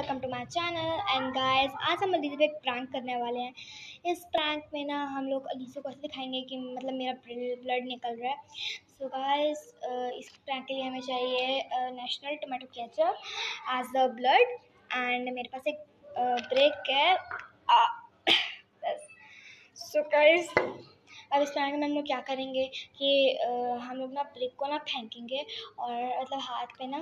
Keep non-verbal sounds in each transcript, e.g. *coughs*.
Welcome to my channel and guys आज हम अलीज़ा पे एक प्रैंक करने वाले हैं। इस प्रैंक में ना हम लोग अलीज़ा को ऐसे दिखाएँगे कि मतलब मेरा ब्लड निकल रहा है। सो so गाइस इस प्रैंक के लिए हमें चाहिए National tomato ketchup as the blood and मेरे पास एक ब्रेक है। सो गाइस *coughs* अब इस तरह में हम लोग क्या करेंगे कि हम लोग ना ब्रिक को ना फेंकेंगे और मतलब हाथ पे ना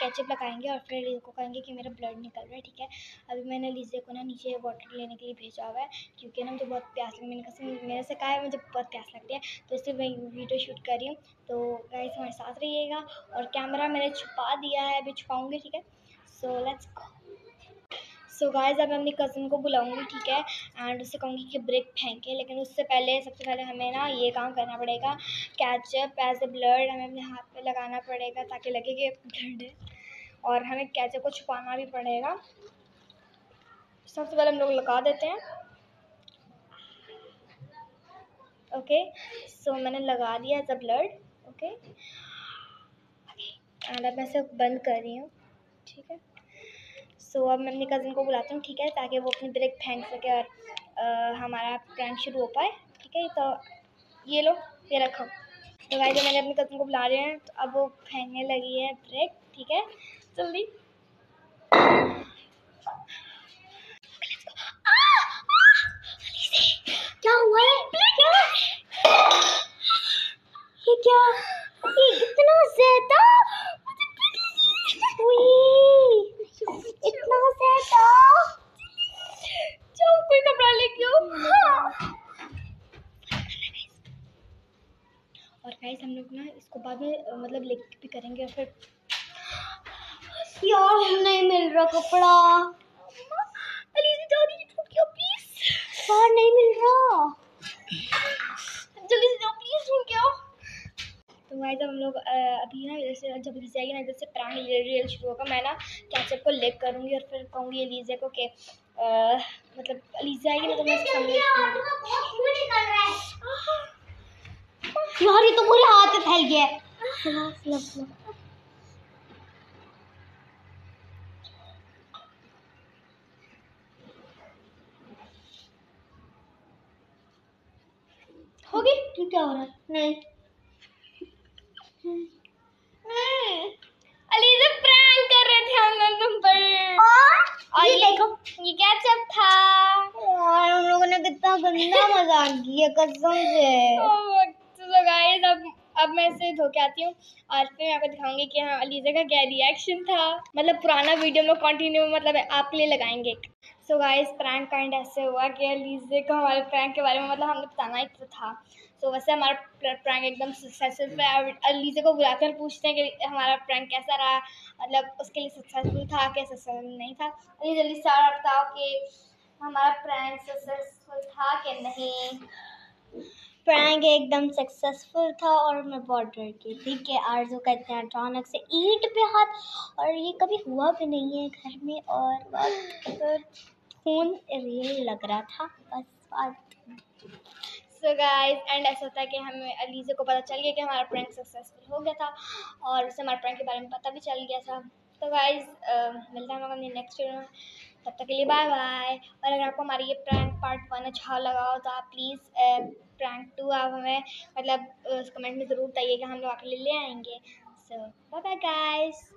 कैचअप लगाएँगे और फिर लीजे को कहेंगे कि मेरा ब्लड निकल रहा है, ठीक है? अभी मैंने लीजे को ना नीचे वाटर लेने के लिए भेजा हुआ है, क्योंकि ना मुझे बहुत प्यास लगी, मैंने कहा मेरे से कहा है, मुझे बहुत प्यास लगती है। तो इससे मैं वीडियो शूट कर रही हूँ। तो गाइस हमारे साथ रहिएगा और कैमरा मैंने छुपा दिया है, अभी छुपाऊँगी, ठीक है? सो लेट्स सो गाइस अब मैं अपनी कज़न को बुलाऊँगी, ठीक है? एंड उससे कहूँगी कि ब्रेक फेंके, लेकिन उससे पहले, सबसे पहले हमें ना ये काम करना पड़ेगा। कैचअप एज ए ब्लड हमें अपने हाथ पे लगाना पड़ेगा ताकि लगे कि ब्लड है और हमें कैचअप को छुपाना भी पड़ेगा। सबसे पहले हम लोग लगा देते हैं। ओके सो मैंने लगा दिया as a blood okay and अब मैं इसे बंद कर रही हूँ, ठीक है? सो अब मैं अपनी कज़न को बुलाती हूँ ठीक है ताकि वो अपनी ब्रेक फेंक सके और आ, हमारा प्रैंक शुरू हो पाए ठीक है तो ये लो ये रखो। तो भाई जब मैंने अपनी कज़न को बुला रहे हैं तो अब वो फेंकने लगी है ब्रेक ठीक है जल्दी। और गाइस हम लोग ना इसको बाद में मतलब लेक भी करेंगे और फिर यार नहीं मिल रहा कपड़ा। अली से जाओ नीचे छूट गया प्लीज़ यार नहीं मिल रहा। जल्दी से जाओ प्लीज़ छूट गया। तो भाई जब हम लोग अभी ना इधर से जब लीजिए आएगी ना इधर से प्राण रियल शुरू होगा मैं ना कैचअप को लेक करूँगी और फिर कहूँगी लीजिए को कि मतलब लीजिए आएगी ना तो मैं यार ये तो पूरे हाथ में फैल गया होगी क्या हो रहा है? नहीं। अलीजा प्रैंक कर रहे थे हम तुम पर। और? ये, देखो। ये क्या सब था। और हम लोगों ने कितना गंदा मज़ाक किया कसम से। *laughs* तो गाइस अब अब मैं इसे धो के आती हूँ। और फिर मैं आपको दिखाऊँगी कि हाँ अलीजा का क्या रिएक्शन था। मतलब पुराना वीडियो में कंटिन्यू मतलब आपके लिए लगाएँगे। सो गाइस प्रैंक काइंड ऐसे हुआ कि अलीजे को हमारे प्रैंक के बारे में मतलब हमने बताना ही तो था। तो वैसे हमारा प्रैंक एकदम सक्सेसफुल है अलीजे को बुलाकर पूछते हैं कि हमारा प्रैंक कैसा रहा। मतलब उसके लिए सक्सेसफुल था क्या सक्सेसफुल नहीं था। अली जल्दी से और बताओ कि हमारा प्रैंक सक्सेसफुल था कि नहीं। प्रैंक एकदम सक्सेसफुल था और मैं बहुत डर गई थी कि आरज़ू का इतना अचानक से ईट पे हाथ, और ये कभी हुआ भी नहीं है घर में और बस खून रियल लग रहा था, बस बात सो गाइस एंड ऐसा होता है कि हमें अलीज़े को पता चल गया कि हमारा प्रैंक सक्सेसफुल हो गया था और उससे हमारे प्रैंक के बारे में पता भी चल गया था। तो गाइस मिलता हैं हम अपने नेक्स्ट वीडियो में। तब तक के लिए बाय बाय और अगर आपको हमारी ये प्रैंक पार्ट वन अच्छा लगा हो तो आप प्लीज़ आप हमें मतलब कमेंट में ज़रूर बताइएगा हम लोग आपके लिए ले आएँगे। सो बाय बाय गाइस